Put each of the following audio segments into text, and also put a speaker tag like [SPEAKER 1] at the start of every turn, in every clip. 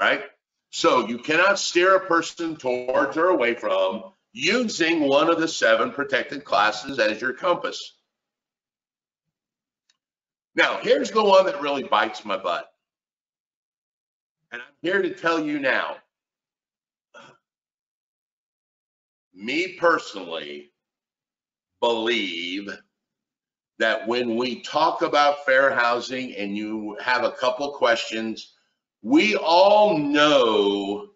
[SPEAKER 1] right? So you cannot steer a person towards or away from using one of the seven protected classes as your compass. Now, here's the one that really bites my butt. And I'm here to tell you now, me personally believe that when we talk about fair housing and you have a couple questions, we all know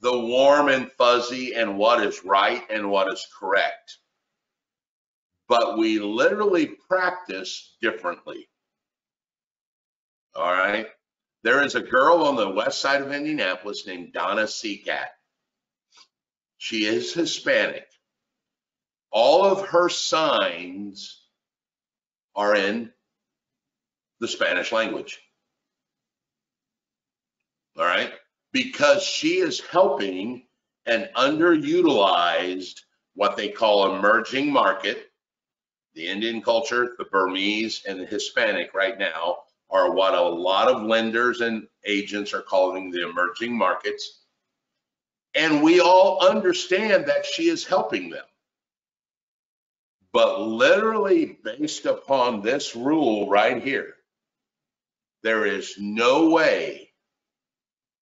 [SPEAKER 1] the warm and fuzzy and what is right and what is correct. But we literally practice differently. All right. There is a girl on the west side of Indianapolis named Donna Seacat. She is Hispanic. All of her signs are in the Spanish language. All right. Because she is helping an underutilized, what they call emerging market. The Indian culture, the Burmese, and the Hispanic right now are what a lot of lenders and agents are calling the emerging markets. And we all understand that she is helping them. But literally based upon this rule right here, there is no way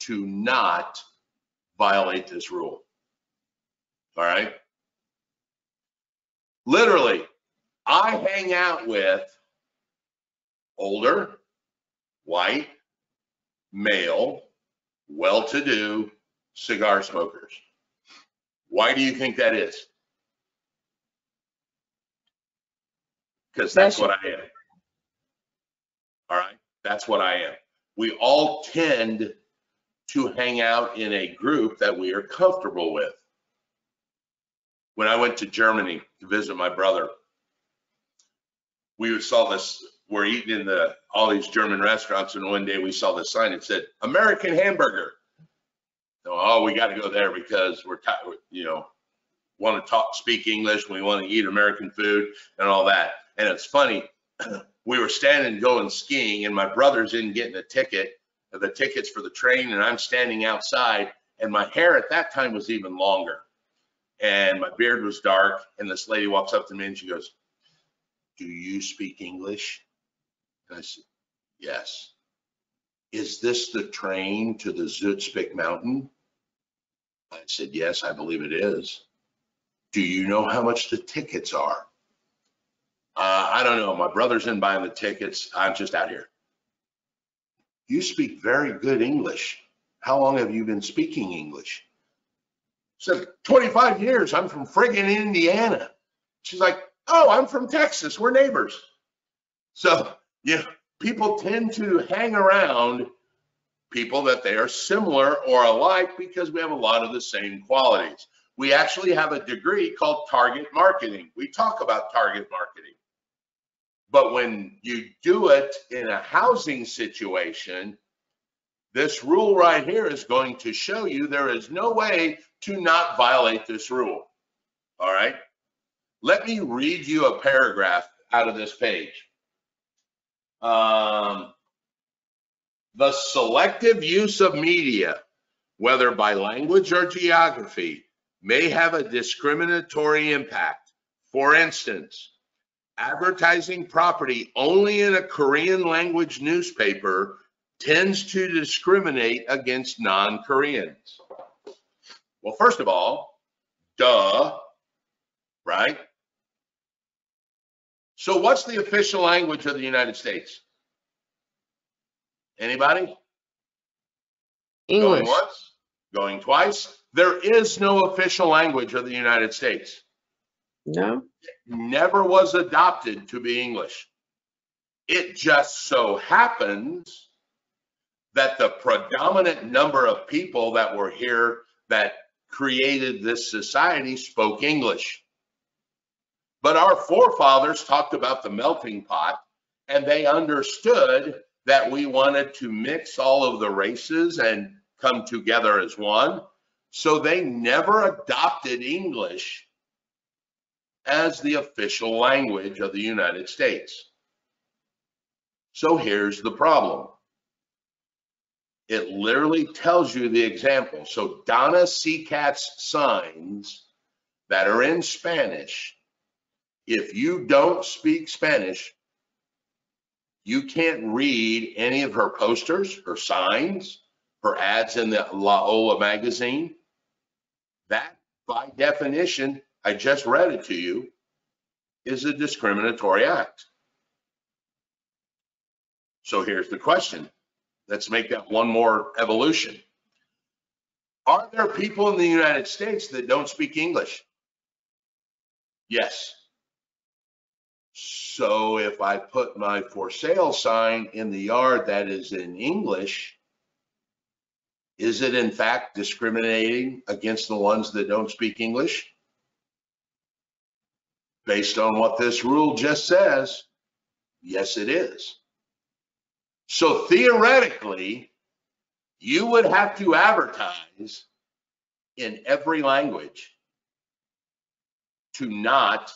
[SPEAKER 1] to not violate this rule. All right. Literally, I hang out with older, white, male, well to do cigar smokers. Why do you think that is? because that's what I am. All right, that's what I am. We all tend to hang out in a group that we are comfortable with. When I went to Germany to visit my brother, we saw this. We're eating in the all these German restaurants, and one day we saw the sign. It said American hamburger. So, oh, we got to go there because we're. You know, want to talk, speak English. We want to eat American food and all that. And it's funny, we were standing going skiing, and my brother's in getting a ticket, the tickets for the train, and I'm standing outside, and my hair at that time was even longer, and my beard was dark. And this lady walks up to me and she goes, "Do you speak English?" And I said, "Yes." Is this the train to the Zugspitze Mountain? I said, Yes, I believe it is. Do you know how much the tickets are? Uh, I don't know. My brother's in buying the tickets. I'm just out here. You speak very good English. How long have you been speaking English? said 25 years. I'm from friggin' Indiana. She's like, oh, I'm from Texas. We're neighbors. So, yeah, people tend to hang around people that they are similar or alike because we have a lot of the same qualities. We actually have a degree called target marketing. We talk about target marketing. But when you do it in a housing situation, this rule right here is going to show you there is no way to not violate this rule. All right. Let me read you a paragraph out of this page. Um, the selective use of media, whether by language or geography, may have a discriminatory impact. For instance, advertising property only in a Korean language newspaper tends to discriminate against non-Koreans. Well, first of all, duh, right? So what's the official language of the United States? Anybody?
[SPEAKER 2] English.
[SPEAKER 1] Going once? Going twice? There is no official language of the United States.
[SPEAKER 2] No.
[SPEAKER 1] Never was adopted to be English. It just so happens that the predominant number of people that were here that created this society spoke English. But our forefathers talked about the melting pot and they understood that we wanted to mix all of the races and come together as one. So they never adopted English as the official language of the United States. So here's the problem. It literally tells you the example. So Donna Seacat's signs that are in Spanish, if you don't speak Spanish, you can't read any of her posters, her signs, her ads in the La Ola magazine. That, by definition, I just read it to you, is a discriminatory act. So here's the question. Let's make that one more evolution. Are there people in the United States that don't speak English? Yes. So if I put my for sale sign in the yard that is in English, is it in fact discriminating against the ones that don't speak English? Based on what this rule just says, yes, it is. So theoretically, you would have to advertise in every language to not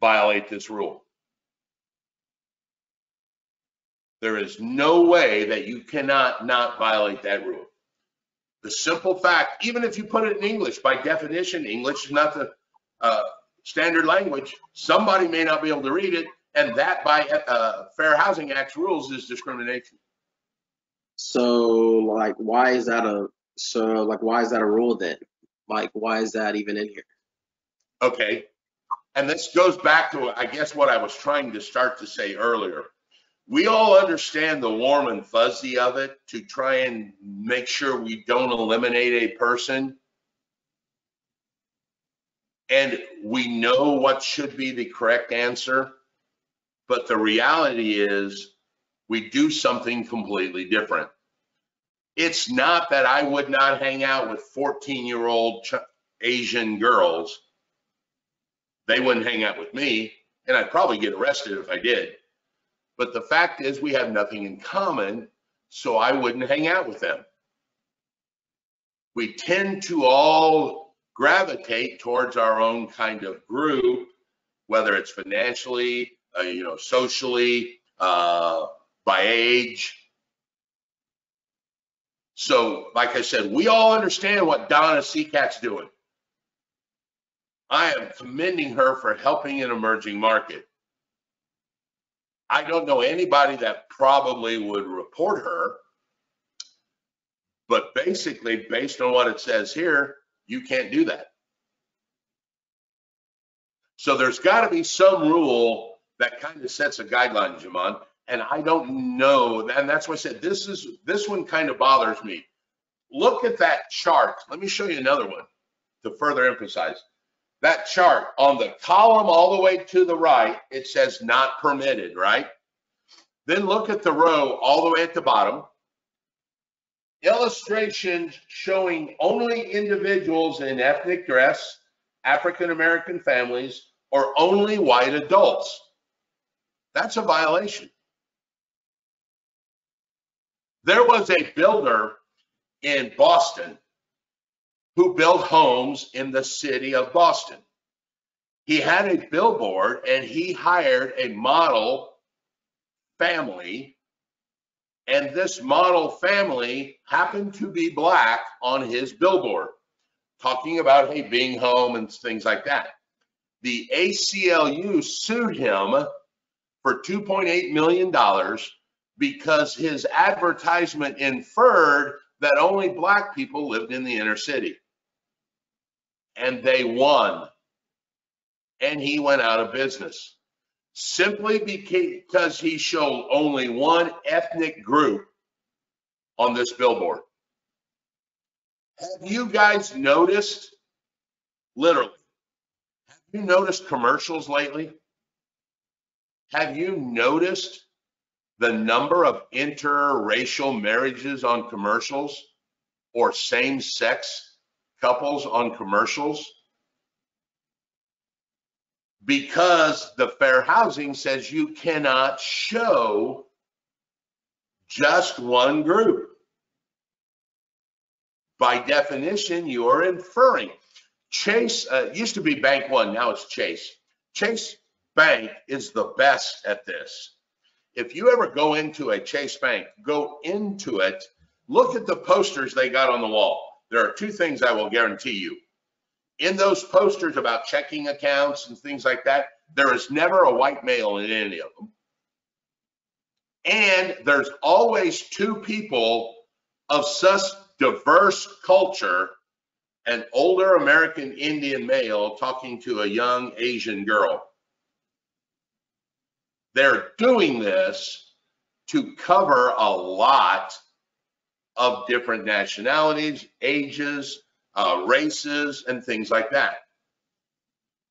[SPEAKER 1] violate this rule. There is no way that you cannot not violate that rule. The simple fact, even if you put it in English, by definition, English is not the uh, standard language. Somebody may not be able to read it, and that by uh, Fair Housing Act rules is discrimination.
[SPEAKER 2] So like, why is that a, so like, why is that a rule then? Like, why is that even in here?
[SPEAKER 1] Okay. And this goes back to, I guess, what I was trying to start to say earlier. We all understand the warm and fuzzy of it to try and make sure we don't eliminate a person. And we know what should be the correct answer. But the reality is we do something completely different. It's not that I would not hang out with 14 year old Asian girls. They wouldn't hang out with me, and I'd probably get arrested if I did. But the fact is, we have nothing in common, so I wouldn't hang out with them. We tend to all gravitate towards our own kind of group, whether it's financially, uh, you know, socially, uh, by age. So, like I said, we all understand what Donna Seacat's doing. I am commending her for helping an emerging market. I don't know anybody that probably would report her, but basically, based on what it says here, you can't do that. So there's got to be some rule that kind of sets a guideline, Jamon. And I don't know, and that's why I said this is this one kind of bothers me. Look at that chart. Let me show you another one to further emphasize. That chart on the column all the way to the right, it says not permitted, right? Then look at the row all the way at the bottom. Illustrations showing only individuals in ethnic dress, African American families, or only white adults. That's a violation. There was a builder in Boston who built homes in the city of Boston. He had a billboard and he hired a model family. And this model family happened to be black on his billboard, talking about, hey, being home and things like that. The ACLU sued him for $2.8 million because his advertisement inferred that only black people lived in the inner city. And they won. And he went out of business simply because he showed only one ethnic group on this billboard. Have you guys noticed, literally, have you noticed commercials lately? Have you noticed the number of interracial marriages on commercials or same sex couples on commercials? Because the fair housing says you cannot show just one group. By definition, you are inferring. Chase uh, used to be Bank One, now it's Chase. Chase Bank is the best at this if you ever go into a Chase Bank, go into it look at the posters they got on the wall. There are two things I will guarantee you. In those posters about checking accounts and things like that, there is never a white male in any of them. And there's always two people of such diverse culture, an older American Indian male talking to a young Asian girl. They're doing this to cover a lot of different nationalities, ages, uh, races, and things like that.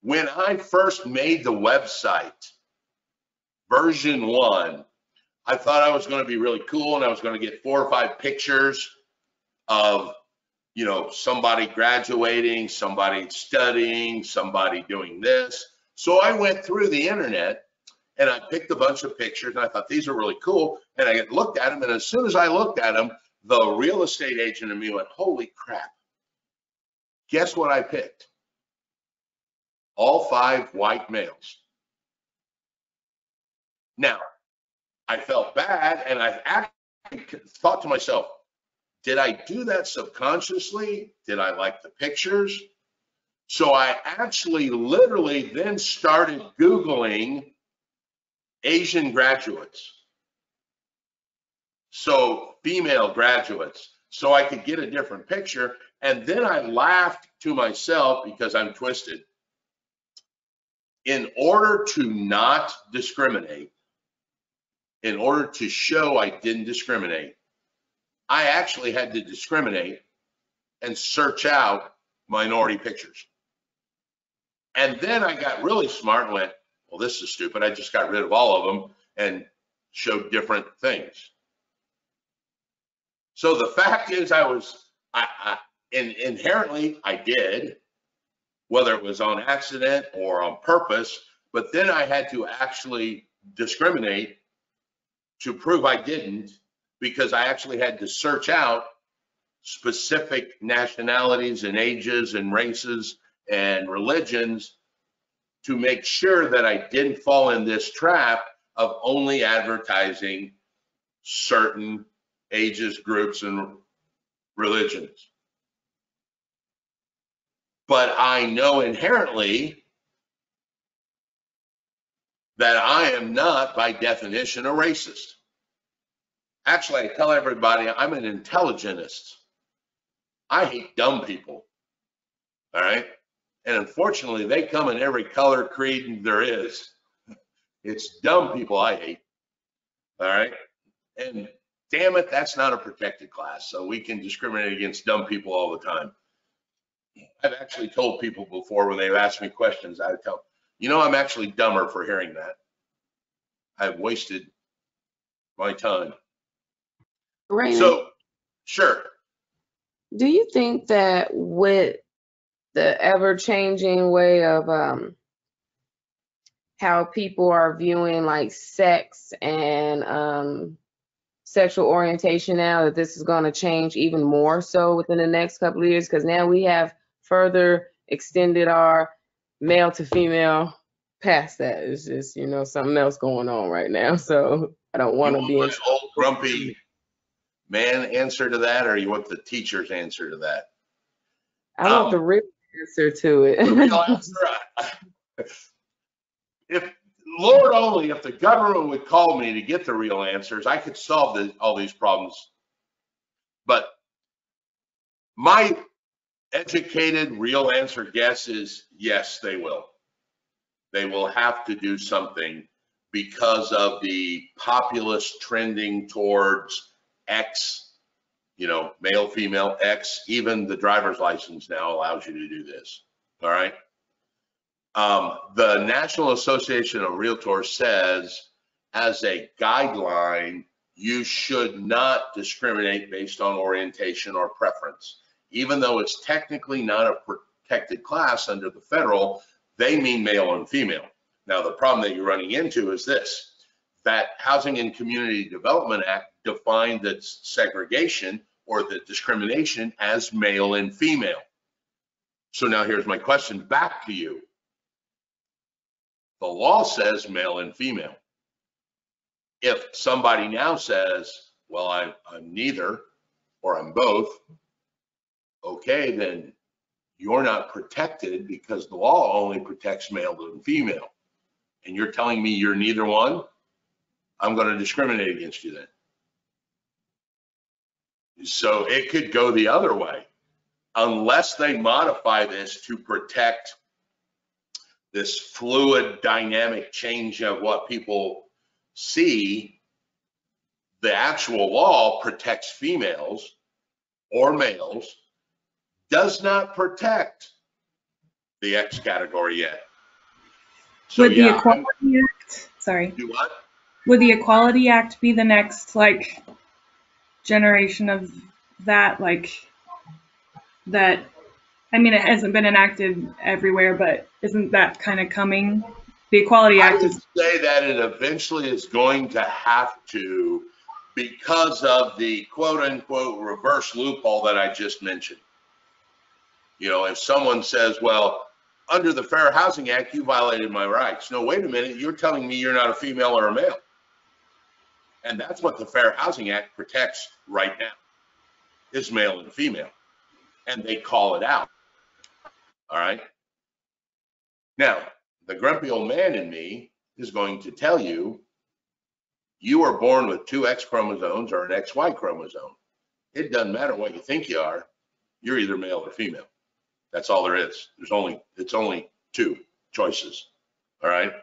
[SPEAKER 1] When I first made the website, version one, I thought I was going to be really cool and I was going to get four or five pictures of, you know, somebody graduating, somebody studying, somebody doing this. So I went through the internet and I picked a bunch of pictures and I thought these are really cool. And I looked at them and as soon as I looked at them, the real estate agent in me went, holy crap. Guess what I picked? All five white males. Now, I felt bad and I actually thought to myself, did I do that subconsciously? Did I like the pictures? So I actually literally then started Googling Asian graduates. So female graduates, so I could get a different picture. And then I laughed to myself because I'm twisted. In order to not discriminate, in order to show I didn't discriminate, I actually had to discriminate and search out minority pictures. And then I got really smart and went, well, this is stupid. I just got rid of all of them and showed different things. So the fact is I was, I, I in, inherently I did, whether it was on accident or on purpose, but then I had to actually discriminate to prove I didn't because I actually had to search out specific nationalities and ages and races and religions to make sure that I didn't fall in this trap of only advertising certain ages, groups, and religions. But I know inherently that I am not, by definition, a racist. Actually, I tell everybody I'm an intelligentist. I hate dumb people. All right. And unfortunately, they come in every color, creed there is. It's dumb people I hate. All right. And damn it, that's not a protected class. So we can discriminate against dumb people all the time. I've actually told people before when they've asked me questions, I tell, you know, I'm actually dumber for hearing that. I've wasted my time.
[SPEAKER 3] Raymond,
[SPEAKER 1] So, sure.
[SPEAKER 3] do you think that with the ever-changing way of um, how people are viewing like sex and um, sexual orientation now, that this is going to change even more so within the next couple of years? Because now we have further extended our male to female past that. It's just, you know, something else going on right now. So I don't want to be in.
[SPEAKER 1] want my old grumpy man answer to that, or you want the teacher's answer to that?
[SPEAKER 3] I want
[SPEAKER 1] um,
[SPEAKER 3] the real answer to it.
[SPEAKER 1] answer, I- If, Lord only, if the government would call me to get the real answers, I could solve the, all these problems. But my educated, real answer guess is yes, they will. They will have to do something because of the populace trending towards X, you know, male, female, X, even the driver's license now allows you to do this. All right. Um, the National Association of Realtors says as a guideline, you should not discriminate based on orientation or preference. Even though it's technically not a protected class under the federal, they mean male and female. Now, the problem that you're running into is this, that Housing and Community Development Act defined the segregation or the discrimination as male and female. So now here's my question back to you. The law says male and female. If somebody now says, well, I, I'm neither, or I'm both, okay, then you're not protected because the law only protects male and female. And you're telling me you're neither one? I'm going to discriminate against you then. So it could go the other way unless they modify this to protect this fluid dynamic change of what people see, the actual law protects females or males, does not protect the X category yet. So
[SPEAKER 4] Would the
[SPEAKER 1] yeah, I'm-
[SPEAKER 4] Equality Act, sorry,
[SPEAKER 1] do what?
[SPEAKER 4] would the Equality Act be the next like generation of that? Like that, I mean, it hasn't been enacted everywhere, but isn't that kind of coming? The Equality Act I
[SPEAKER 1] would
[SPEAKER 4] is,
[SPEAKER 1] say that it eventually is going to have to because of the quote unquote reverse loophole that I just mentioned. You know, if someone says, well, under the Fair Housing Act, you violated my rights. No, wait a minute, you're telling me you're not a female or a male. And that's what the Fair Housing Act protects right now, is male and female. And they call it out. All right? Now, the grumpy old man in me is going to tell you, you are born with two X chromosomes or an XY chromosome. It doesn't matter what you think you are. You're either male or female. That's all there is. There's only, it's only two choices. All right?